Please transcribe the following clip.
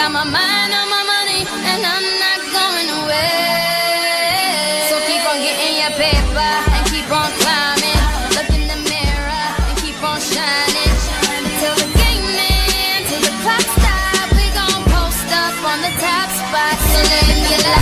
Got my mind on my money, and I'm not going away. So keep on getting your paper and keep on climbing. Look in the mirror and keep on shining. Till the game ends, till the clock stops, we gon' post up on the top spot. So live your life.